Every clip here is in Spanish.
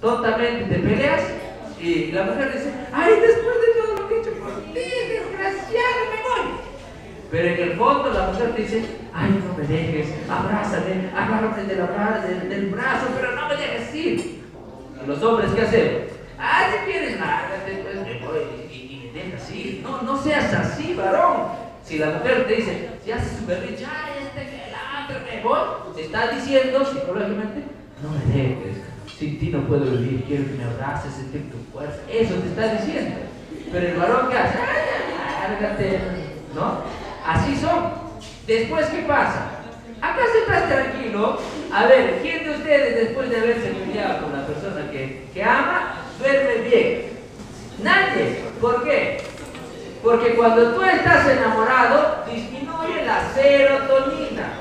tontamente te peleas y la mujer dice, ay, después de todo lo que he hecho por ti, desgraciado, me voy. Pero en el fondo la mujer dice, ay, no me dejes, abrázame, agárrame del, del, del brazo, pero no me dejes ir. Y los hombres, ¿qué hacen? Ah, si quieres, lárgate, pues me voy y, me dejas ir. No, no seas así, varón. Si la mujer te dice, si haces su berrinche, ay, este que el otro, me voy, te está diciendo psicológicamente, no me dejes, sin ti no puedo vivir, quiero que me abraces, sentir tu fuerza. Eso te está diciendo. Pero el varón que hace, ay, lárgate, ¿no? Así son. Después, ¿qué pasa? ¿Acaso estás tranquilo? A ver, ¿quién de ustedes después de haberse peleado con la persona que, que ama, duerme bien? Nadie. ¿Por qué? Porque cuando tú estás enamorado, disminuye la serotonina.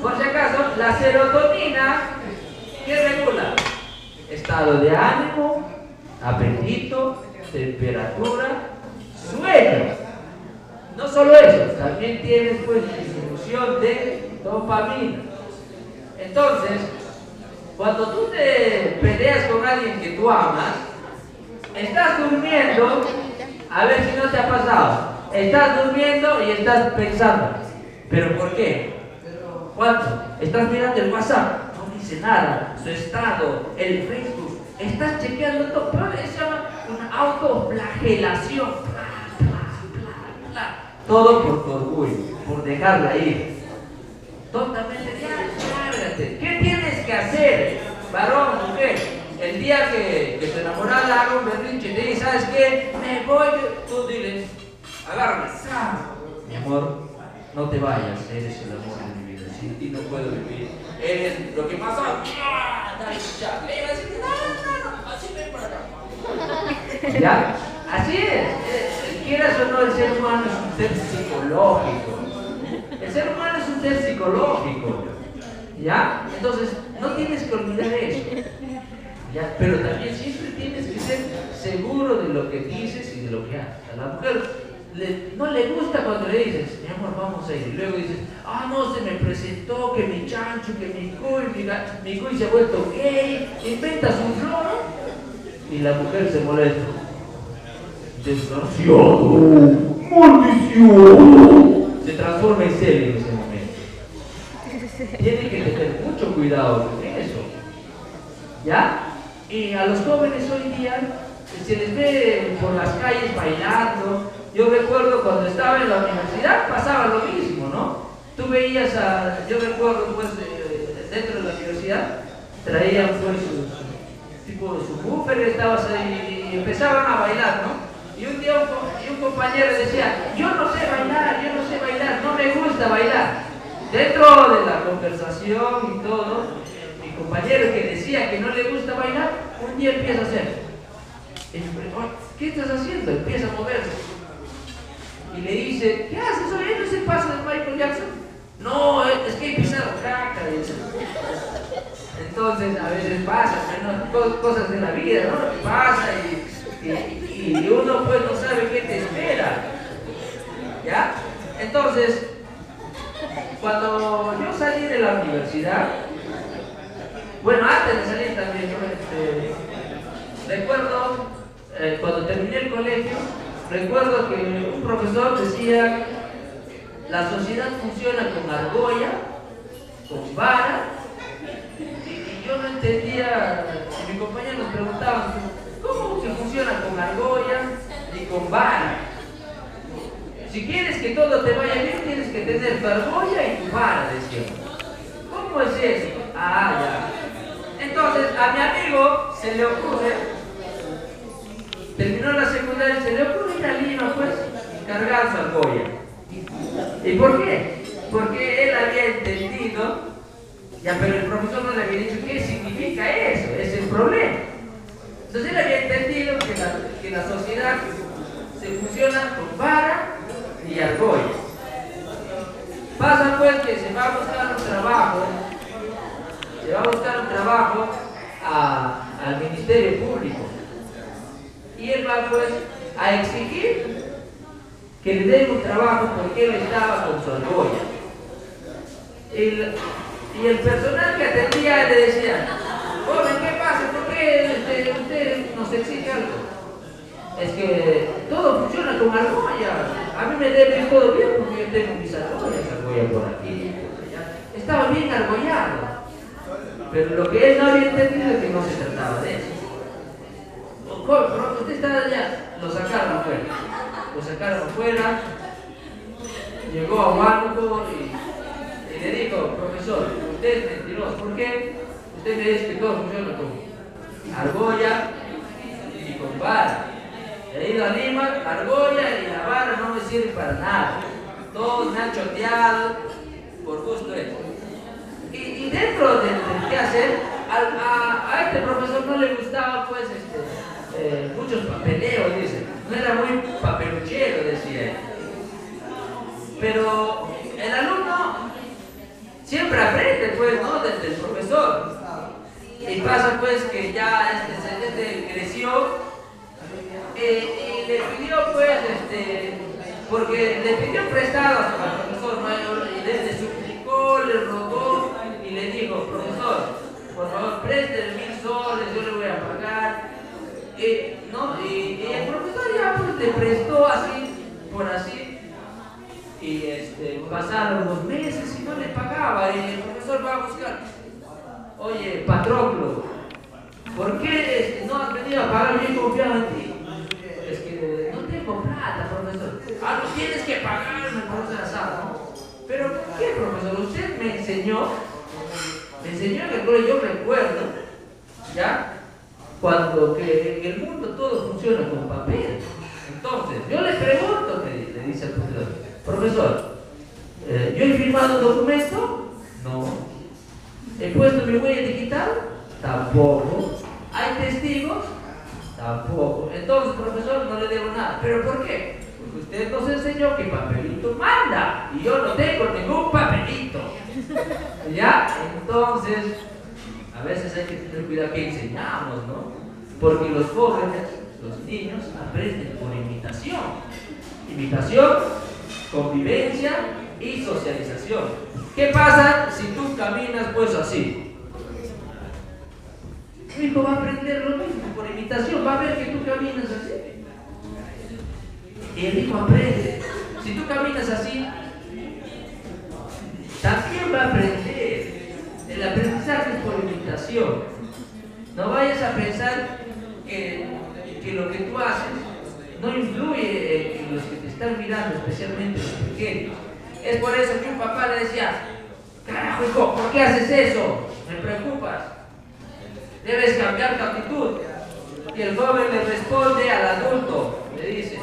Por si acaso, la serotonina, ¿qué regula? Estado de ánimo, apetito, temperatura, sueño. No solo eso, también tienes pues disminución de dopamina. Entonces, cuando tú te peleas con alguien que tú amas, estás durmiendo, a ver si no te ha pasado, estás durmiendo y estás pensando, ¿pero por qué? ¿Cuánto? Estás mirando el WhatsApp, no dice nada, su estado, el Facebook, estás chequeando pero se llama una autoflagelación. Bla, bla, bla, bla. Todo por tu orgullo, por dejarla ir. Tontamente, ya, lárgate. ¿Qué tienes que hacer, varón, mujer? El día que, que tu enamorada haga un berrinche y te dice, ¿sabes qué? Me voy, tú dile, agárrame, mi amor, no te vayas, eres el amor de mi vida, sin ti no puedo vivir, eres lo que pasa. Ya, así es, quieras o no, el ser humano es un ser psicológico, el ser humano es un ser psicológico, ¿ya? Entonces, no tienes que olvidar eso. ¿Ya? Pero también siempre tienes que ser seguro de lo que dices y de lo que haces. A la mujer le- no le gusta cuando le dices, mi amor, vamos a ir. Y luego dices, ah, no, se presentó que mi chancho, que mi cuy, mi, cuy se ha vuelto gay, inventas un floro. Y la mujer se molesta. Desgraciado, maldición. Se transforma en serio en ese momento. Tiene que tener mucho cuidado con eso. ¿Ya? Y a los jóvenes hoy día se les ve por las calles bailando. Yo recuerdo cuando estaba en la universidad pasaba lo mismo, ¿no? Tú veías a, yo recuerdo pues dentro de la universidad traían pues su, tipo su buffer, estabas ahí y empezaban a bailar, ¿no? Y un día un, un compañero decía, yo no sé bailar, yo no sé bailar, no me gusta bailar. Dentro de la conversación y todo, mi compañero que decía que no le gusta bailar, un día empieza a hacer. ¿qué estás haciendo? Empieza a moverse. Y le dice, ¿qué haces? Oye, ¿no es el paso de Michael Jackson? No, es que he pisado caca. Entonces, a veces pasa, co- cosas de la vida, ¿no? Pasa y, y- y uno pues no sabe qué te espera. ¿Ya? Entonces, cuando yo salí de la universidad, bueno, antes de salir también, ¿no? Este, recuerdo, eh, cuando terminé el colegio, recuerdo que un profesor decía, la sociedad funciona con argolla, con vara, y, yo no entendía, y mis compañeros nos preguntaban, ¿cómo se funciona con argolla y con vara? Si quieres que todo te vaya bien, tienes que tener tu argolla y tu vara, decía. ¿Cómo es eso? Ah, ya. Entonces, a mi amigo se le ocurre, terminó la secundaria, se le ocurre ir a Lima, pues, cargar su argolla. ¿Y por qué? Porque él había entendido, ya, pero el profesor no le había dicho qué significa eso, es el problema. Entonces él había entendido que la, que la sociedad se funciona con vara y argolla. Pasa pues que se va a buscar un trabajo, se va a buscar un trabajo al Ministerio Público. Y él va pues a exigir que le demos trabajo porque él estaba con su argolla. El, y el personal que atendía le decía, joven, ¿qué pasa? ¿Por qué usted, nos exige algo? Es que todo funciona con argolla. A mí me debe todo bien porque yo tengo mis argollas, argolla por aquí. Estaba bien argollado. Pero lo que él no había entendido es que no se trataba de eso. Joven, Usted está allá, lo sacaron fuera. Lo sacaron afuera, llegó a Huánuco y, le dijo, profesor, usted es mentiroso. ¿Por qué? Usted me dice que todo funciona con argolla y con vara. He ido a Lima, argolla y la vara no me sirve para nada. Todos me han choteado por gusto esto. Y, dentro de, qué hacer, a, a, este profesor no le gustaba pues este, eh, muchos papeleos, dice. No era muy papeluchero, decía él. Pero el alumno siempre aprende, pues, ¿no? Desde el profesor. Y pasa, pues, que ya este, este creció eh, y le pidió, pues, este, porque le pidió prestado al profesor, ¿no? y le, suplicó, le rogó y le dijo, profesor, por favor, preste mil soles, yo le voy a pagar. Y, ¿no? y, y el profesor pues, le prestó así, por así, y este, pasaron los meses y no le pagaba, y el profesor va a buscar, oye, Patroclo, ¿por qué este, no has venido a pagar? Yo confiado en ti. Es que no tengo plata, profesor. Ah, no tienes que pagarme, profesor Asado. Pero, ¿por qué, profesor? Usted me enseñó, me enseñó colegio, yo recuerdo, ¿ya? Cuando que en el mundo todo funciona con papel. Entonces, yo le pregunto, le, dice al profesor, profesor, eh, ¿yo he firmado un documento? No. ¿He puesto mi huella digital? Tampoco. ¿Hay testigos? Tampoco. Entonces, profesor, no le debo nada. ¿Pero por qué? Porque usted nos enseñó que papelito manda y yo no tengo ningún papelito. ¿Ya? Entonces, a veces hay que tener cuidado que enseñamos, ¿no? Porque los jóvenes, los niños, aprenden por imitación. Imitación, convivencia y socialización. ¿Qué pasa si tú caminas pues así? Tu hijo va a aprender lo mismo por imitación, va a ver que tú caminas así. Y el hijo aprende. Si tú caminas así, también va a aprender. El aprendizaje es por imitación. No vayas a pensar que, que lo que tú haces no influye en los que te están mirando, especialmente los pequeños. Es por eso que un papá le decía, carajo hijo, ¿por qué haces eso? Me preocupas. Debes cambiar tu actitud. Y el joven le responde al adulto, le dice,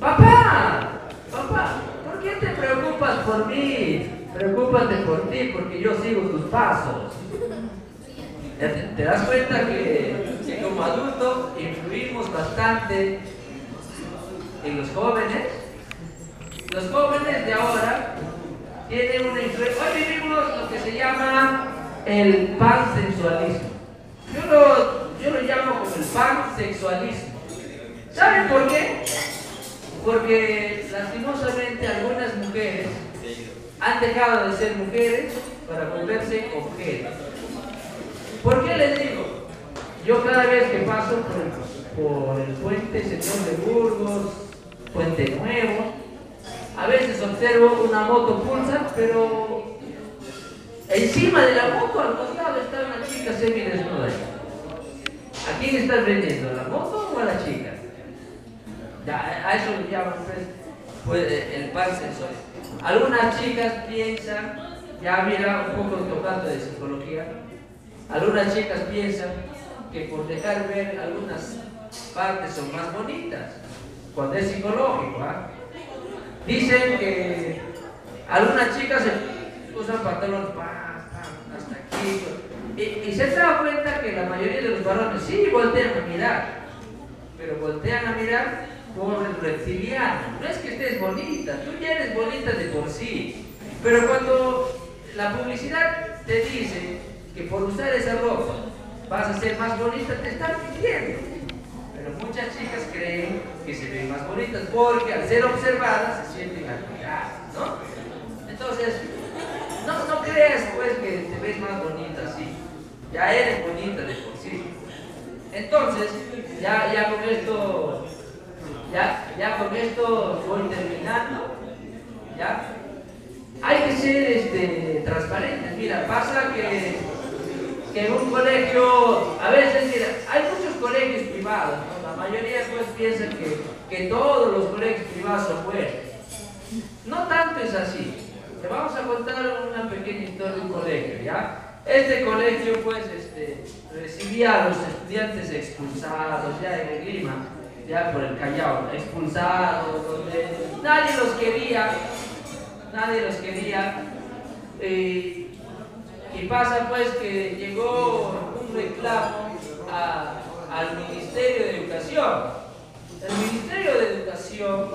papá, papá, ¿por qué te preocupas por mí? Preocúpate por ti porque yo sigo tus pasos. ¿Te, das cuenta que como adulto influimos bastante en los jóvenes? Los jóvenes de ahora tienen una influencia. Hoy vivimos lo que se llama el pansensualismo. Yo lo, yo lo llamo como el pansexualismo. ¿Saben por qué? Porque lastimosamente algunas mujeres han dejado de ser mujeres para volverse objetos. ¿Por qué les digo? Yo cada vez que paso por, el puente Señor de Burgos, Puente Nuevo, a veces observo una moto pulsa, pero encima de la moto al costado está una chica semidesnuda. ¿A quién estás vendiendo? ¿A la moto o a la chica? Ya, a eso le llaman pues, pues, el pan sensor. Algunas chicas piensan, ya mira un poco tocando de psicología, algunas chicas piensan que por dejar ver algunas partes son más bonitas, cuando es psicológico. ¿ah? Dicen que algunas chicas usan pantalones hasta aquí. Y, y se dado cuenta que la mayoría de los varones sí voltean a mirar, pero voltean a mirar por el reptiliano. No es que estés bonita, tú ya eres bonita de por sí. Pero cuando la publicidad te dice que por usar esa ropa vas a ser más bonita, te están mintiendo. Pero muchas chicas creen que se ven más bonitas porque al ser observadas se sienten admiradas, ¿no? Entonces, no, no creas pues que te ves más bonita así. Ya eres bonita de por sí. Entonces, ya, ya con esto ya, ya con esto voy terminando. ¿Ya? Hay que ser este, transparentes. Mira, pasa que, que en un colegio, a veces, mira, hay muchos colegios privados, la mayoría pues piensan que, que todos los colegios privados son buenos. No tanto es así. Te vamos a contar una pequeña historia de un colegio, ¿ya? Este colegio pues este, recibía a los estudiantes expulsados ya en el Lima, ya por el Callao, expulsados, donde nadie los quería, nadie los quería. Eh, y pasa pues que llegó un reclamo al Ministerio de Educación. El Ministerio de Educación,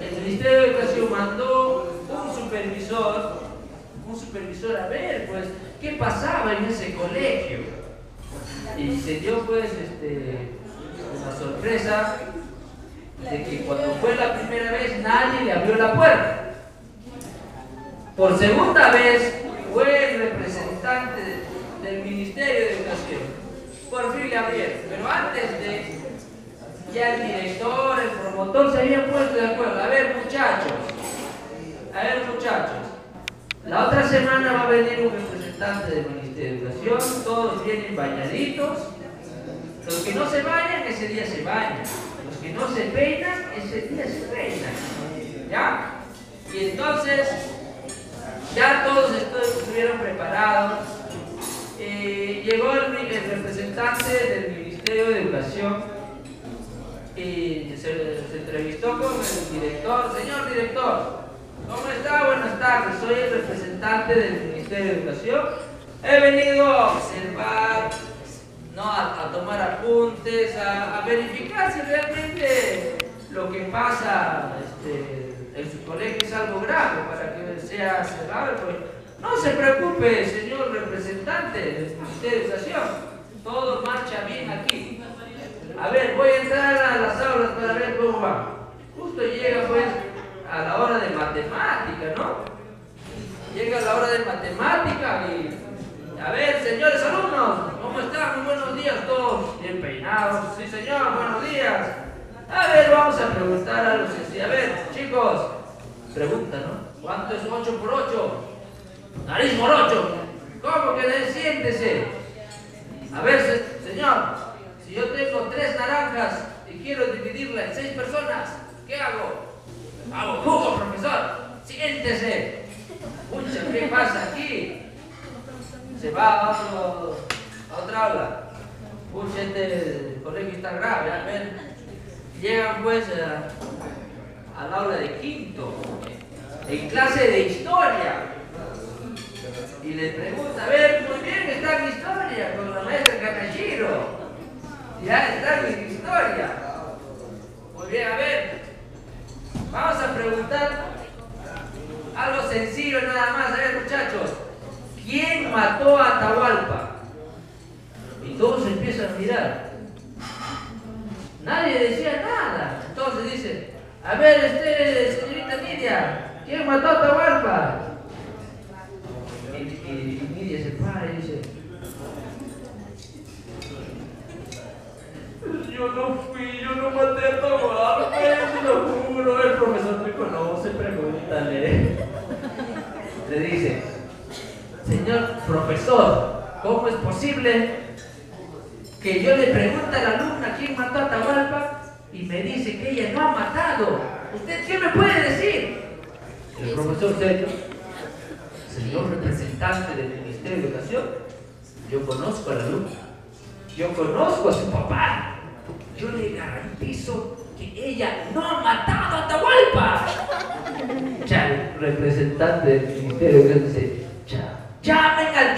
el Ministerio de Educación mandó un supervisor un supervisor a ver, pues, qué pasaba en ese colegio. Y se dio, pues, este, una sorpresa de que cuando fue la primera vez nadie le abrió la puerta. Por segunda vez fue el representante del Ministerio de Educación. Por fin le abrieron. Pero antes de, ya el director, el promotor se habían puesto de acuerdo. A ver, muchachos. A ver, muchachos. La otra semana va a venir un representante del Ministerio de Educación, todos vienen bañaditos. Los que no se bañan, ese día se bañan. Los que no se peinan, ese día se peinan. ¿Ya? Y entonces, ya todos estuvieron preparados. Eh, llegó el, representante del Ministerio de Educación y se, se entrevistó con el director. Señor director, ¿Cómo está? Buenas tardes. Soy el representante del Ministerio de Educación. He venido a observar, ¿no? a, tomar apuntes, a, verificar si realmente lo que pasa este, en su colegio es algo grave para que No se preocupe, señor representante de Educación. Todo marcha bien aquí. A ver, voy a entrar a las aulas para ver cómo va. Justo llega pues a la hora de matemática, ¿no? Llega la hora de matemática y, a ver, señores alumnos, ¿cómo están? Muy buenos días todos, bien peinados. Sí, señor, buenos días. A ver, vamos a preguntar a los A ver, chicos, pregunta, ¿no? ¿Cuánto es 8 por 8? Nariz morocho. ¿Cómo que siéntese? A ver, señor, si yo tengo tres naranjas y quiero dividirla en seis personas, ¿qué hago? Vamos, jugo, profesor. Siéntese. Pucha, ¿qué pasa aquí? Se va a, otro, a otra aula. Pucha, este colegio está grave. A ver. Llegan pues al aula de quinto. En clase de historia. Y le pregunta, a ver, muy bien está en historia con la maestra Canachiro. Ya está en historia. Muy bien, a ver, Vamos a preguntar algo sencillo nada más. A ver, muchachos, ¿quién mató a Atahualpa? Y todos empiezan a mirar. Nadie decía nada. Entonces dice, a ver, este, señorita Nidia, ¿quién mató a Atahualpa? Y, y Nidia se para y dice, yo no fui, yo no maté a Atahualpa, lo juro, el profesor me conoce, pregúntale. Le dice, señor profesor, ¿cómo es posible que yo le pregunte a la alumna quién mató a Atahualpa y me dice que ella no ha matado? ¿Usted qué me puede decir? El profesor serio, señor representante del Ministerio de Educación, yo conozco a la alumna, yo conozco a su papá, yo le garantizo que ella no ha matado a Atahualpa. Ya, el representante del ministerio que dice, ya, llamen al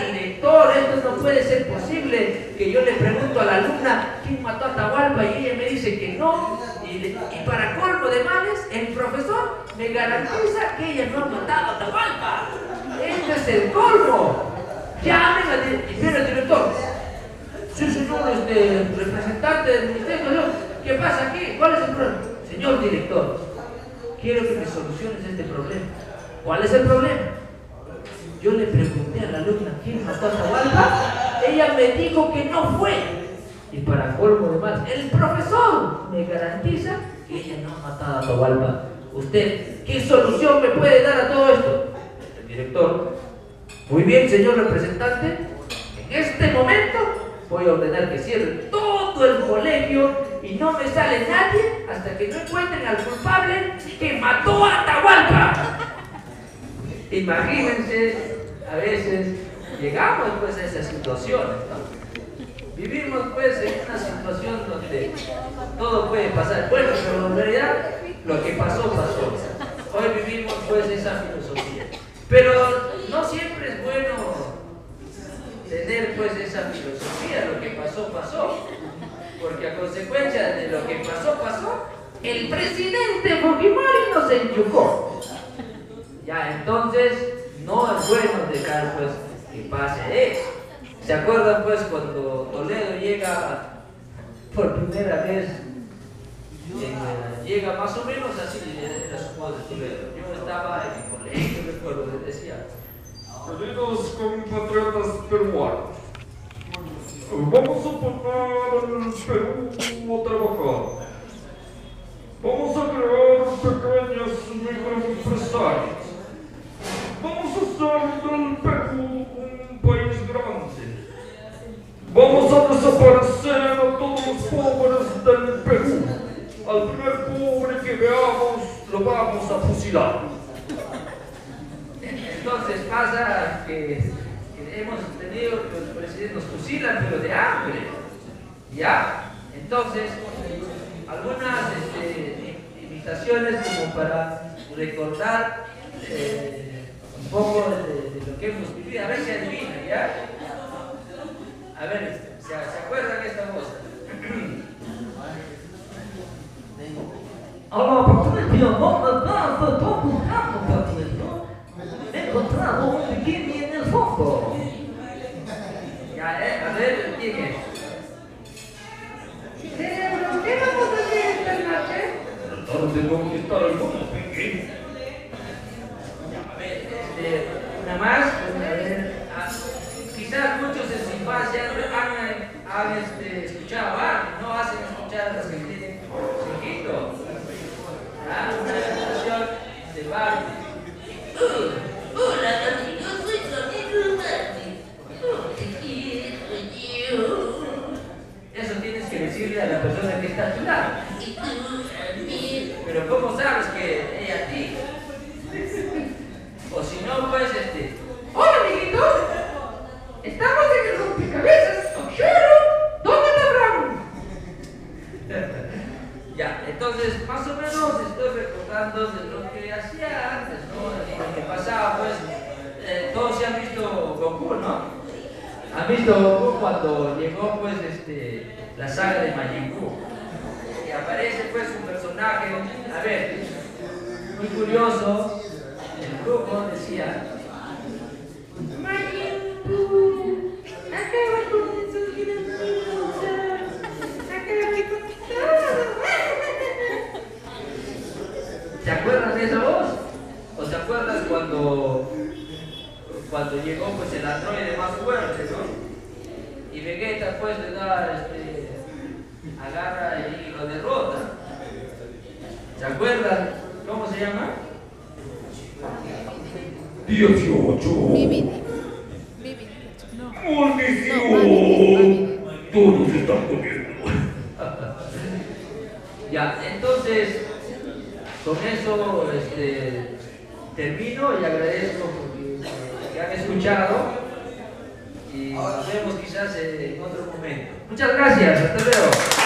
esto no puede ser posible que yo le pregunto a la alumna quién mató a Atahualpa y ella me dice que no. Y, para colmo de males, el profesor me garantiza que ella no ha matado a Atahualpa. Esto es el colmo. Llamen al director. Sí, señor este, representante del Ministerio, ¿qué pasa aquí? ¿Cuál es el problema? Señor director, quiero que me soluciones este problema. ¿Cuál es el problema? Yo le pregunté a la alumna quién mató a Atahualpa, ella me dijo que no fue. Y para colmo de más, el profesor me garantiza que ella no ha matado a Atahualpa. ¿Usted qué solución me puede dar a todo esto? El director, muy bien, señor representante, en este momento voy a ordenar que cierre todo el colegio y no me sale nadie hasta que no encuentren al culpable que mató a Atahualpa. Imagínense, a veces llegamos pues a esas situaciones. Vivimos pues en una situación donde todo puede pasar. Bueno, pero en realidad lo que pasó, pasó. Hoy vivimos pues esa filosofía. Pero no siempre es bueno tener pues esa filosofía, lo que pasó, pasó. Porque a consecuencia de lo que pasó, pasó, el presidente Fujimori nos enyucó. Ya, entonces no es bueno dejar pues que pase eso. ¿Se acuerdan pues cuando Toledo llega por primera vez? llega más o menos así, era su de Toledo. Yo estaba en el colegio, recuerdo, les decía. Queridos compatriotas peruanos, vamos a poner al Perú a trabajar. Vamos a crear pequeños microempresarios. Vamos a hacer del Perú un país grande. Vamos a desaparecer a todos los pobres del Perú. Al primer pobre que veamos lo vamos a fusilar. Entonces pasa que, que hemos tenido que los presidentes nos fusilan, pero de hambre. ¿Ya? Entonces, algunas este, invitaciones como para recordar eh, un poco de, de lo que hemos vivido. A ver si adivinan, ¿ya? A ver, ¿se, se acuerdan esta voz? Allora, praticamente io non andavo dopo un me bikini nel fondo. Ya, eh, a ver, ¿quién es? Cerebro, ¿qué vamos a hacer esta noche? Tratar de conquistar el mundo pequeño. A ver, este, una más, pues, a ver, ah, quizás muchos en su infancia han, han este, escuchado antes, no hacen escuchar las que tienen chiquito. Ah, Una canción de Barbie. Uh, hola, Barbie, yo soy tu amigo Barbie. Oh, te quiero yo. Eso tienes que decirle a la persona que está a tu lado. Y tú a mí. Pero ¿cómo sabes que ella a ti? O si no, pues este. Hola, amiguitos. Estamos en el rompecabezas. Oxero, ¿dónde está Brown? Ya, entonces más o menos estoy recordando de lo que hacía antes, ¿no? De lo que pasaba, pues. eh, todos se han visto Goku, ¿no? Han visto Goku cuando llegó, pues, este, la saga de Majin Buu. Y aparece, pues, un personaje, a ver, muy curioso. El grupo decía. Majin Buu, acaba con esos granitos. Acaba con todo. ¿Se acuerdan de esa voz? ¿O se acuerdan cuando, cuando llegó pues el androide más fuerte, ¿no? Y Vegeta pues le da, este, agarra y lo derrota. ¿Se acuerdan? ¿Cómo se llama? 18. Vivi. Vivi. No. ¡Maldición! Todos están comiendo. Ya, entonces, con eso este, termino y agradezco han escuchado y nos vemos quizás en otro momento. Muchas gracias, hasta luego.